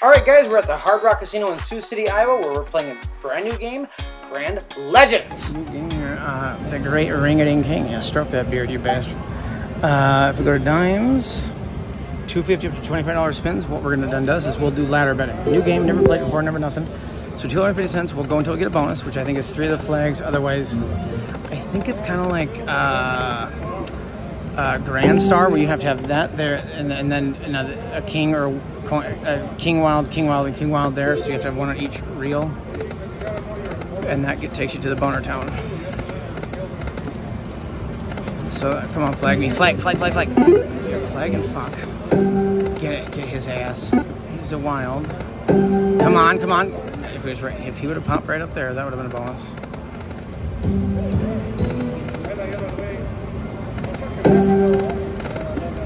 Alright guys, we're at the Hard Rock Casino in Sioux City, Iowa, where we're playing a brand new game, Grand Legends. Uh, the Great Ring-a-Ding King. Yeah, stroke that beard, you bastard. Uh, if we go to dimes, 250 up to $25 spins, what we're gonna done does is we'll do ladder betting. New game, never played before, never nothing. So 250 cents, we'll go until we get a bonus, which I think is three of the flags. Otherwise, I think it's kind of like uh, uh, Grand Star, where you have to have that there, and, and then another a king or a uh, king wild, king wild, and king wild there. So you have to have one on each reel, and that get, takes you to the boner town. So come on, flag me, flag, flag, flag, flag. You're flagging, fuck. Get it, get his ass. He's a wild. Come on, come on. If he was right, if he would have popped right up there, that would have been a bonus.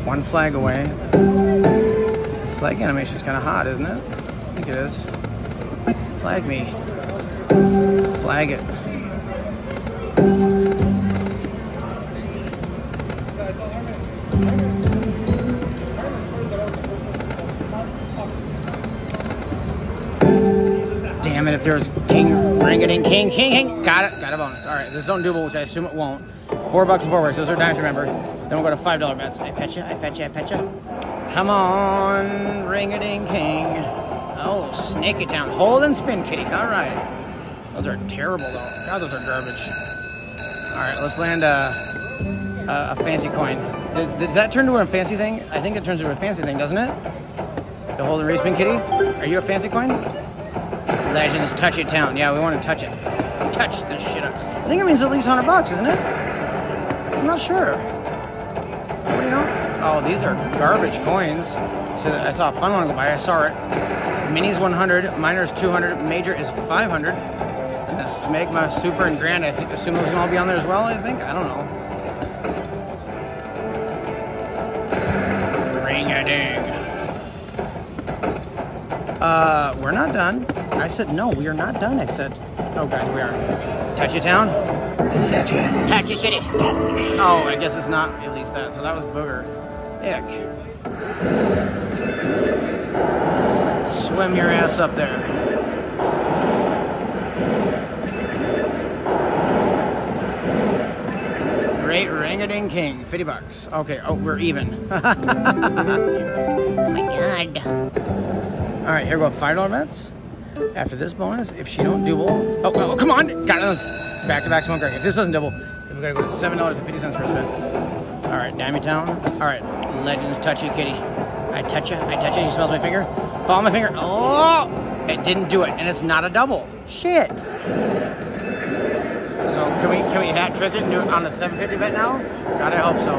One flag away. Flag animation is kind of hot, isn't it? I think it is. Flag me. Flag it. Damn it, if there's king, ring it in, king, king, king. Got it, got a bonus. All right, this is on double, which I assume it won't. Four bucks and four bucks, those are dimes, remember. Then we'll go to five dollar bets. I bet you, I bet you, I bet you. Come on, ring a ding king. Oh, Snaky Town. Hold and spin, kitty. All right. Those are terrible, though. God, those are garbage. All right, let's land a, a, a fancy coin. Does, does that turn into a fancy thing? I think it turns into a fancy thing, doesn't it? The hold and respin, kitty? Are you a fancy coin? Legends, touch it town. Yeah, we want to touch it. Touch this shit up. I think it means at least 100 bucks, isn't it? I'm not sure. What do you know? Oh, these are garbage coins. So I saw a fun one go by. I saw it. Minis 100, minors 200, major is 500. And the Smegma Super and Grand, I think, assume those can all be on there as well, I think? I don't know. Ring-a-ding. Uh, we're not done. I said, no, we are not done. I said, oh god, we are. Touch it town? Touch it. Touch it, kitty. Oh, I guess it's not at least that. So that was booger. Ick. Swim your ass up there. Great ring-a-ding king. 50 bucks. Okay, oh, we're even. oh my god. All right, here we go. Five dollar bets. After this bonus, if she don't double, oh, oh come on, got it. Back to back to one Greg. If this doesn't double, we gotta go to seven dollars and fifty cents for a spin. All right, Dammy Town. All right, Legends touchy kitty. I touch you, I touch you. You smells my finger. Follow my finger. Oh, it didn't do it, and it's not a double. Shit. So can we can we hat trick it and do it on the 750 bet now? God, I hope so.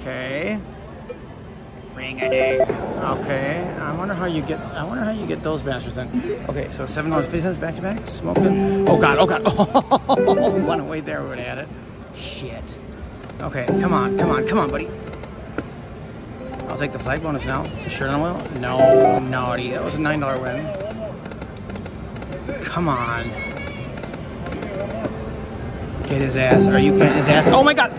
Okay. Okay. I wonder how you get. I wonder how you get those bastards in. Okay, so seven dollars fifty cents back to back. Smoking. Oh god. Oh god. Oh, one away there we would have it. Shit. Okay. Come on. Come on. Come on, buddy. I'll take the flag bonus now. Sure on will. No, naughty. That was a nine dollar win. Come on. Get his ass. Are you getting his ass? Oh my god!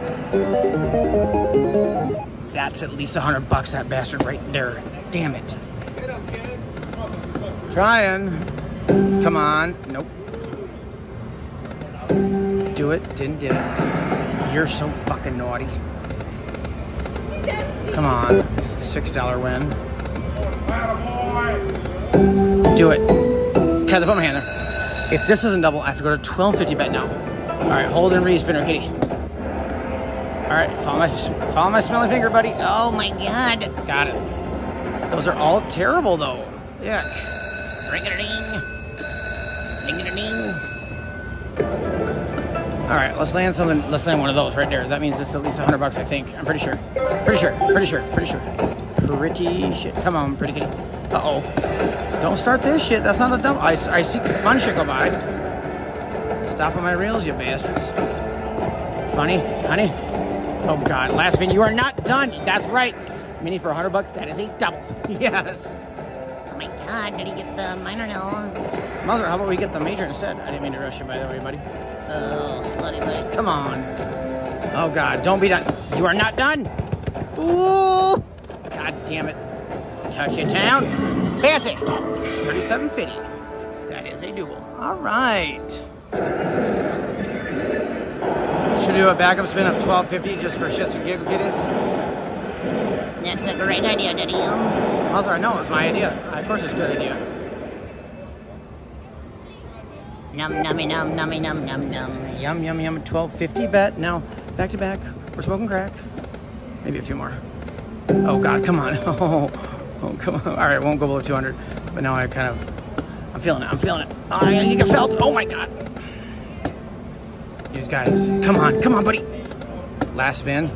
That's at least a hundred bucks, that bastard right there. Damn it. Trying. Come on. Nope. Do it. Didn't do it. You're so fucking naughty. Come on. Six dollar win. Do it. I put my hand there. If this doesn't double, I have to go to 1250 bet now. All right, hold and re-spinner kitty. All right, follow my, follow my smelly finger, buddy. Oh my God. Got it. Those are all terrible though. Yeah. Ring a ding. Ding a ding. All right, let's land something. Let's land one of those right there. That means it's at least 100 bucks, I think. I'm pretty sure. Pretty sure. Pretty sure. Pretty sure. Pretty shit. Come on, pretty kitty. Uh oh. Don't start this shit. That's not a dumb. I, I see fun shit go by. Stop on my reels, you bastards. Funny, honey. Oh god, last spin. You are not done. That's right. Mini for 100 bucks. That is a double. Yes. Oh my god, did he get the minor now? Mother, how about we get the major instead? I didn't mean to rush you, by the way, buddy. Oh, slutty buddy. Come on. Oh god, don't be done. You are not done. Ooh. God damn it. Touch it down. Fancy. 3750. That is a dual. All right. Should do a backup spin of 1250 just for shits and giggle kitties? That's a great idea, Daddy. Also, I know it's my idea. Of course, it's a good idea. Num nummy num nummy num num num. Yum, yum, yum. 1250 bet. Now, back to back. We're smoking crack. Maybe a few more. Oh, God, come on. Oh, oh come on. All right, won't go below 200. But now I kind of, I'm feeling it. I'm feeling it. Oh, I felt. Oh, my God. These guys. Come on. Come on, buddy. Last spin.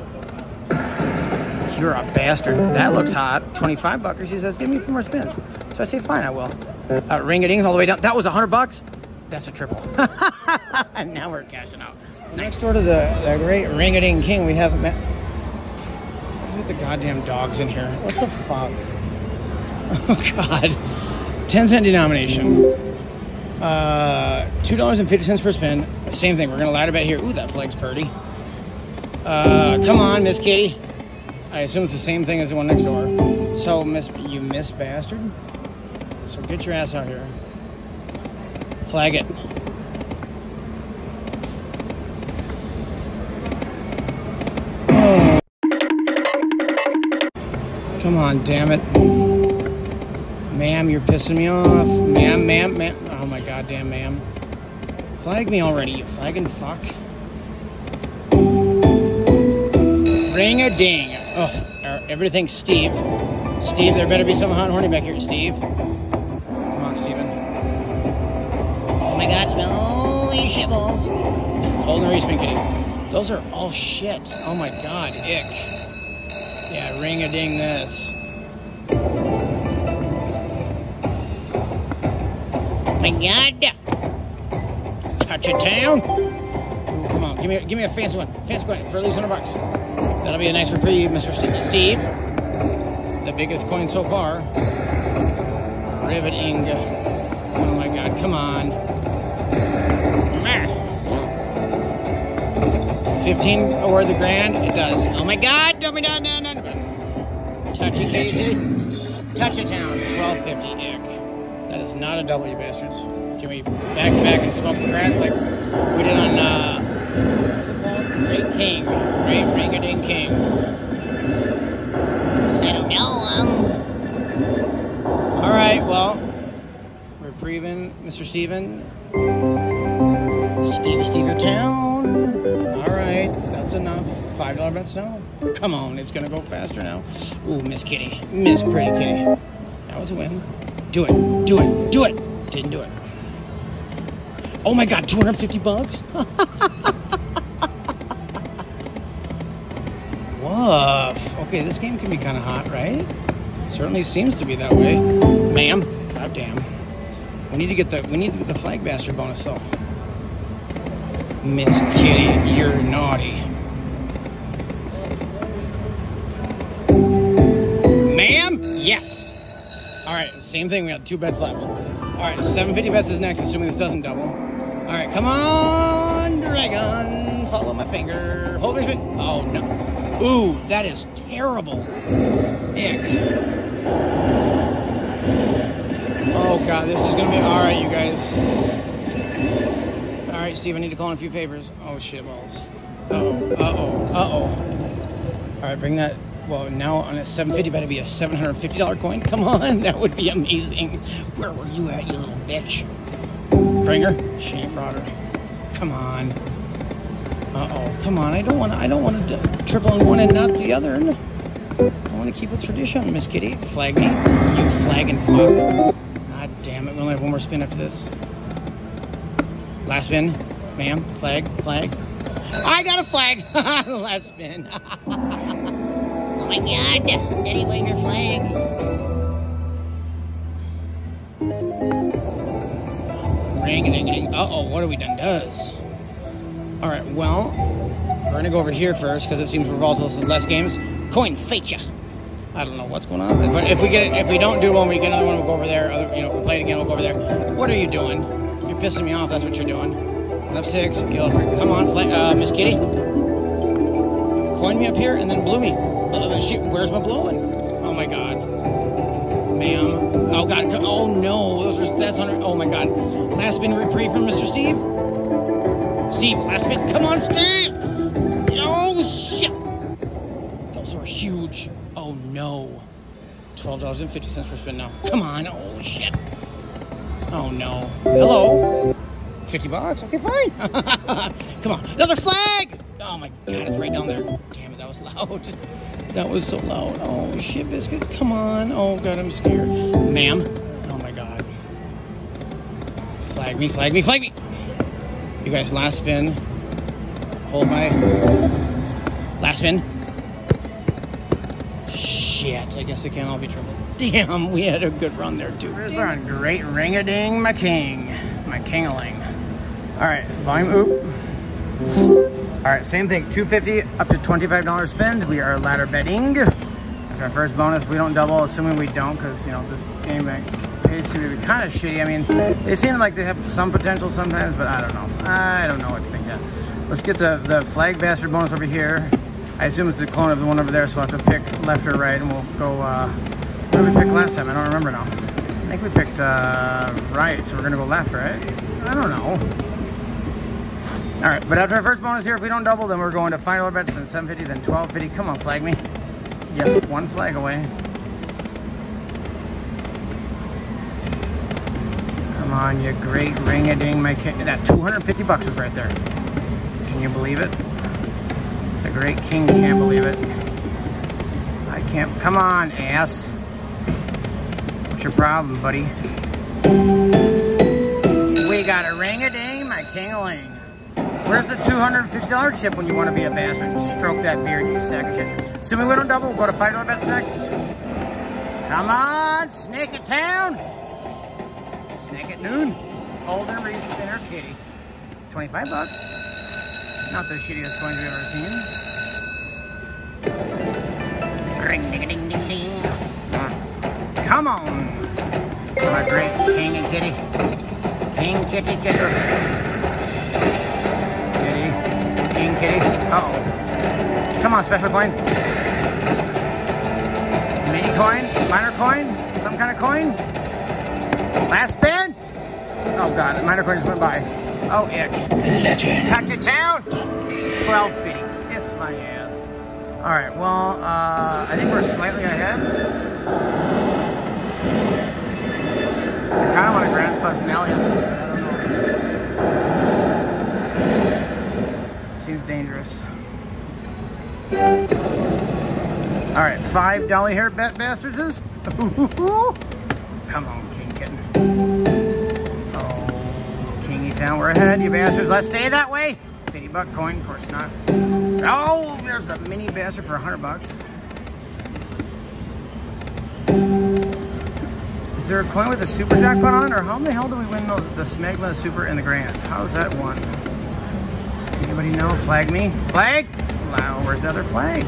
You're a bastard. That looks hot. 25 buckers. He says, give me a few more spins. So I say, fine, I will. Uh, ring a ding all the way down. That was 100 bucks. That's a triple. and now we're cashing out. Next door to the, the great ring a ding king, we have met. What's with the goddamn dogs in here? What the fuck? Oh, God. 10 cent denomination. Uh, $2.50 per spin. Same thing. We're going to ladder bet here. Ooh, that flag's pretty. Uh, come on, Miss Kitty. I assume it's the same thing as the one next door. So, Miss, you miss bastard. So get your ass out here. Flag it. Come on, damn it. Ma'am, you're pissing me off. Ma'am, ma'am, ma'am. Goddamn, ma'am. Flag me already, you flagging fuck. Ring a ding. Oh, everything's Steve. Steve, there better be some hot horny back here, Steve. Come on, Steven. Oh my God, smell holy shitballs. Golden Respin Kitty. Those are all shit. Oh my god, ick. Yeah, ring a ding this. My God. Touch it down. Ooh, come on, give me, give me a fancy one. Fancy coin for at least 100 bucks. That'll be a nice reprieve, Mr. Steve. The biggest coin so far. Riveting. Oh my god, come on. Ah. 15 over the grand? It does. Oh my god, no, no, no, no, no. Touch it, Casey. Touch it down. 1250 ick. That is not a double, you bastards. Can we back to back and smoke crack like we did on uh, Great King. Great Ring a Ding King. I don't know. Um, Alright, well, reprieving Mr. Steven. Stevie Stever Town. Alright, that's enough. Five dollar bets now. Come on, it's gonna go faster now. Ooh, Miss Kitty. Miss Pretty Kitty. That was a win. Do it. Do it. Do it. Didn't do it. Oh my god, 250 bucks? Woof. Okay, this game can be kind of hot, right? Certainly seems to be that way. Ma'am. God damn. We need to get the we need to get the flag bastard bonus though. Miss Kitty, you're naughty. Ma'am? Yes. Same thing. We got two bets left. Alright, 750 bets is next, assuming this doesn't double. Alright, come on, Dragon. Follow my finger. Hold finger. Oh no. Ooh, that is terrible. Ick. Oh god, this is gonna be all right, you guys. All right, Steve, I need to call in a few favors. Oh shit balls. Uh oh. Uh oh. Uh oh. All right, bring that. Well, now on a 750, better be a $750 coin. Come on, that would be amazing. Where were you at, you little bitch? Bring her. She ain't brought her. Come on. Uh oh. Come on. I don't want to. I don't want to triple in one and not the other. I want to keep with tradition, Miss Kitty. Flag me. You flagging fuck. God damn it. We only have one more spin after this. Last spin. Ma'am. Flag. Flag. I got a flag. Last spin. oh my God. Daddy, wave your flag. Uh oh. What have we done? Does. All right. Well, we're gonna go over here first because it seems we're volatile. Less games. Coin feature. I don't know what's going on, but if we get if we don't do one, we get another one. We'll go over there. Other, you know, we'll play it again. We'll go over there. What are you doing? You're pissing me off. That's what you're doing. One up six. Gilbert. Come on, play, uh, Miss Kitty. Coin me up here and then blew me. Oh, she, where's my blowing? Oh Oh my god. Ma'am. Oh god. Oh no. That's hundred. Oh my god. Last spin reprieve from Mr. Steve. Steve, last spin. Come on, Steve. Oh shit. Those are huge. Oh no. Twelve dollars and fifty cents per spin now. Come on. Oh shit. Oh no. Hello. 50 bucks? Okay, fine. Come on. Another flag! Oh my god, it's right down there. Damn it, that was loud. That was so loud. Oh shit, biscuits. Come on. Oh god, I'm scared. Ma'am. Oh my god. Flag me, flag me, flag me. You guys, last spin. Hold my. Last spin. Shit, I guess it can't all be triple. Damn, we had a good run there too. Here's our great ring-a-ding, my king. My kingaling. All right, volume oop. All right, same thing, 250 up to $25 spend. We are ladder betting. After our first bonus, we don't double, assuming we don't, because, you know, this game pays seem to be kind of shitty. I mean, they seem like they have some potential sometimes, but I don't know. I don't know what to think yet. Let's get the, the flag bastard bonus over here. I assume it's a clone of the one over there, so we'll have to pick left or right, and we'll go, uh, what did we pick last time? I don't remember now. I think we picked uh, right, so we're gonna go left, right? I don't know. All right, but after our first bonus here, if we don't double, then we're going to final bets, then 750, then 1250. Come on, flag me. Yep, one flag away. Come on, you great ring-a-ding, my king. That 250 bucks was right there. Can you believe it? The great king can't believe it. I can't. Come on, ass. What's your problem, buddy? We got a ring-a-ding, my king-a-ling. Where's the $250 chip when you want to be a bastard and stroke that beard, you sack of shit? Assuming we don't double, we'll go to $5 bets next. Come on, Snake it town. Snake at noon. Golden Reese Spinner Kitty. 25 bucks. Not the shittiest coins we've ever seen. Ring ding ding ding ding. Come on. My great king and kitty. King kitty kicker. Uh oh. Come on, special coin. Mini coin? Minor coin? Some kind of coin? Last spin? Oh god, the minor coin just went by. Oh, ick. Legend. Touch it down. 12 feet. Kiss my ass. Alright, well, uh, I think we're slightly ahead. I kind of want a Grand Fuzzanelli. I don't Seems dangerous. Alright, five dolly hair bet bastards. Come on, King Kitten. Oh, Kingy Town, we're ahead, you bastards. Let's stay that way. 50 buck coin, of course not. Oh, there's a mini bastard for 100 bucks. Is there a coin with a super jackpot on it, or how in the hell do we win those, the Smegma, the Super, and the Grand? How's that one? Anybody know? Flag me? Flag? Wow, where's the other flag?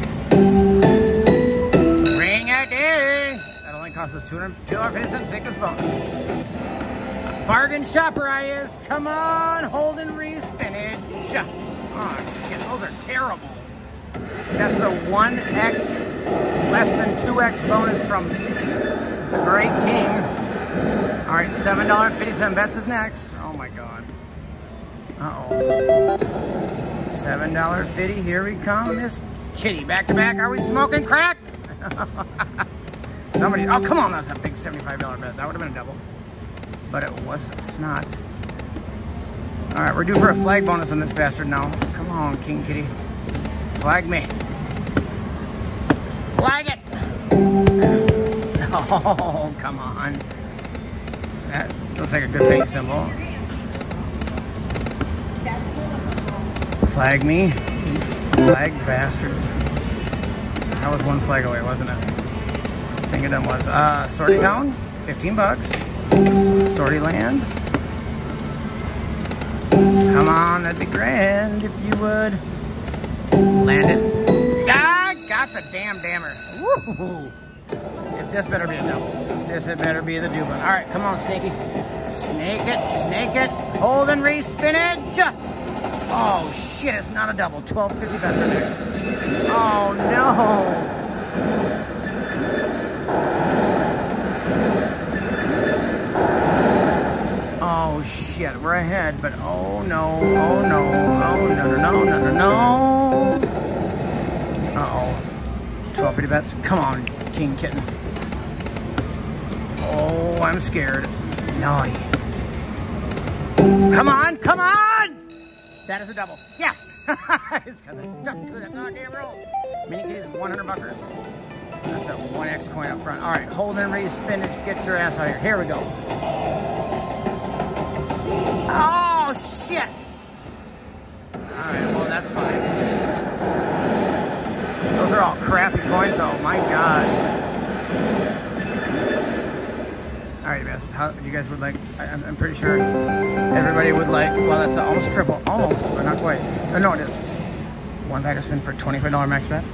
Ring a ding! That only cost us 200, 250 cents. Take this bonus. Bargain shopper I is. Come on, Holden Reese spinach. Oh shit, those are terrible. That's the 1x, less than 2x bonus from the Great King. All right, $7.50 bets is next. Oh my God. Uh-oh. $7.50, here we come. This kitty, back to back. Are we smoking crack? Somebody, oh come on, that's a big $75 bet. That would have been a double. But it was snot. All right, we're due for a flag bonus on this bastard now. Come on, King Kitty. Flag me. Flag it. Oh, come on. That looks like a good pink symbol. Flag me. You flag bastard. That was one flag away, wasn't it? I think it done was. Uh, Sorty Town, 15 bucks. Sorty Land. Come on, that'd be grand if you would. Land it. Ah, got the damn dammer. Woo! If this better be a double. This had better be the double. All right, come on, Snaky. Snake it, snake it. Hold and re-spinach. Oh shit, it's not a double. 1250 best next. Oh no. Oh shit, we're ahead, but oh no, oh no, oh no, no, no, no, no, no. Uh oh. 1250 bets. Come on, King Kitten. Oh, I'm scared. No. Come on, come on! That is a double. Yes! it's because I stuck to the goddamn rules. Mini kitties, 100 buckers. That's a 1x coin up front. All right, hold and raise spinach. Get your ass out here. Here we go. Oh, shit! All right, well, that's fine. Those are all crappy coins, oh my god. How you guys would like, I, am I'm pretty sure everybody would like, well, that's almost triple, almost, but not quite. Oh, no, it is. One bag of spin for $25 max bet.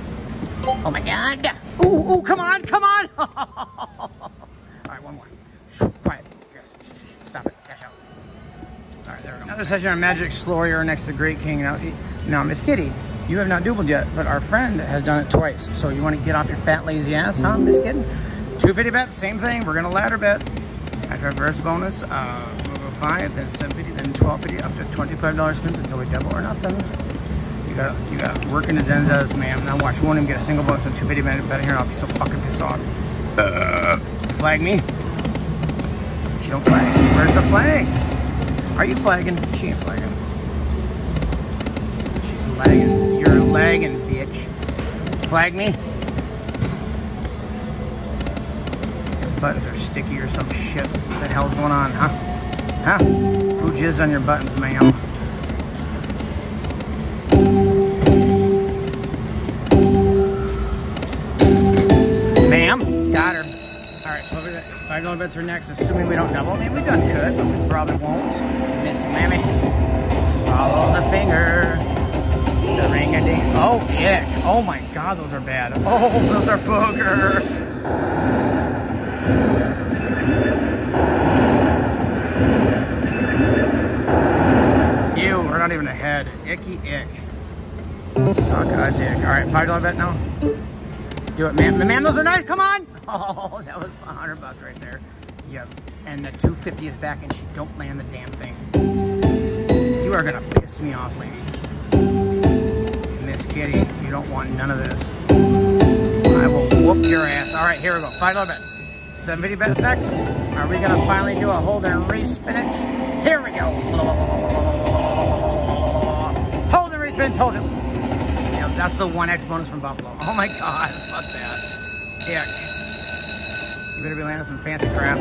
Oh my god. Ooh, ooh, come on, come on. All right, one more. Shh, quiet. Yes, shh, stop it, cash out. All right, there we go. Another session on Magic Explorer next to Great King. Now, now, Miss Kitty, you have not doubled yet, but our friend has done it twice. So you want to get off your fat, lazy ass, huh, Miss Kitty? 250 bet, same thing. We're going to ladder bet. After our first bonus, uh, we'll go 5, then 750, then 1250, up to $25 spins until we double or nothing. You got you got working agendas, ma'am. Now watch, we won't even get a single bonus on 250 bet, bet here. I'll be so fucking pissed off. Uh, flag me. She don't flag. Where's the flags? Are you flagging? She ain't flagging. She's lagging. You're lagging, bitch. Flag me. Buttons are sticky or some shit. What the hell's going on, huh? Huh? Who jizz on your buttons, ma'am? Ma'am? Got her. Alright, five dollar bets are next, assuming we don't double. I we done could, but we probably won't. Miss Mammy. Follow the finger. The ring a ding. Oh, ick. Oh my god, those are bad. Oh, those are booger. Ew, we're not even ahead. Icky ick. Suck a dick. All right, five dollar bet now. Do it, man. Man, those are nice. Come on. Oh, that was a hundred bucks right there. Yep. And the 250 is back, and she don't land the damn thing. You are gonna piss me off, lady. Miss Kitty, you don't want none of this. I will whoop your ass. All right, here we go. Five dollar bet. 70 bets next. Are we gonna finally do a hold and race spinach? Here we go. Hold and race spin, told him. Yeah, that's the 1x bonus from Buffalo. Oh my god, fuck that. Ick. You better be landing some fancy crap.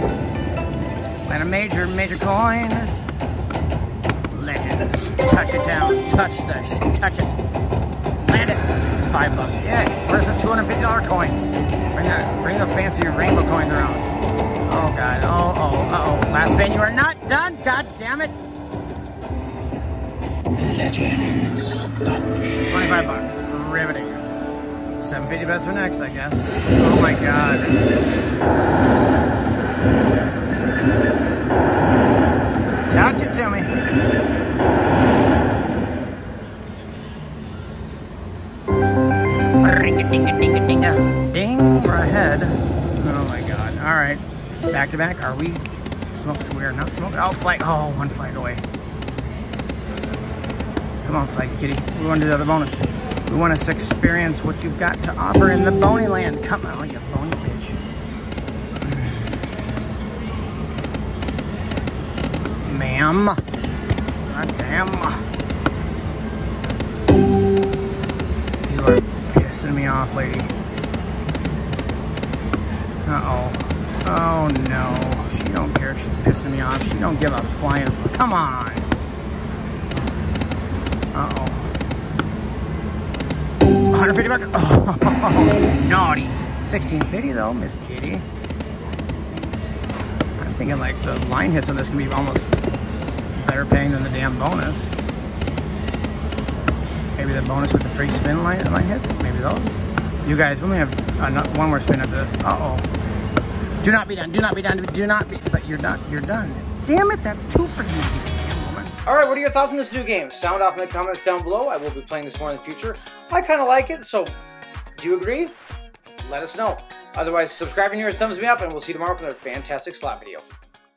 Land a major, major coin. Legends. Touch it down. Touch the touch it. Five bucks. Yeah. Where's the $250 coin? Bring that, bring the fancy rainbow coins around. Oh god, oh, oh, uh oh. Last spin, you are not done, god damn it. Legends. 25 bucks, riveting. 750 bets for next, I guess. Oh my god. Touch it to me. Ding a ding a ding a. Ding, we're ahead. Oh my god. All right. Back to back. Are we smoking? We are not smoking. Oh, flight. Oh, one flight away. Come on, flight kitty. We want to do the other bonus. We want to experience what you've got to offer in the bony land. Come on, you bony bitch. Ma'am. God damn. You are pissing me off, lady. Uh-oh. Oh, no. She don't care. She's pissing me off. She don't give a flying... Come on. Uh-oh. 150 bucks. Oh, naughty. 1650 though, Miss Kitty. I'm thinking like the line hits on this can be almost better paying than the damn bonus. Maybe the bonus with the free spin line, line hits. Maybe those. You guys, we only have one more spin after this. Uh-oh. Do not be done. Do not be done. Do not be. But you're done. You're done. Damn it, that's two for you. All right, what are your thoughts on this new game? Sound off in the comments down below. I will be playing this more in the future. I kind of like it, so do you agree? Let us know. Otherwise, subscribing here, thumbs me up, and we'll see you tomorrow for another fantastic slot video.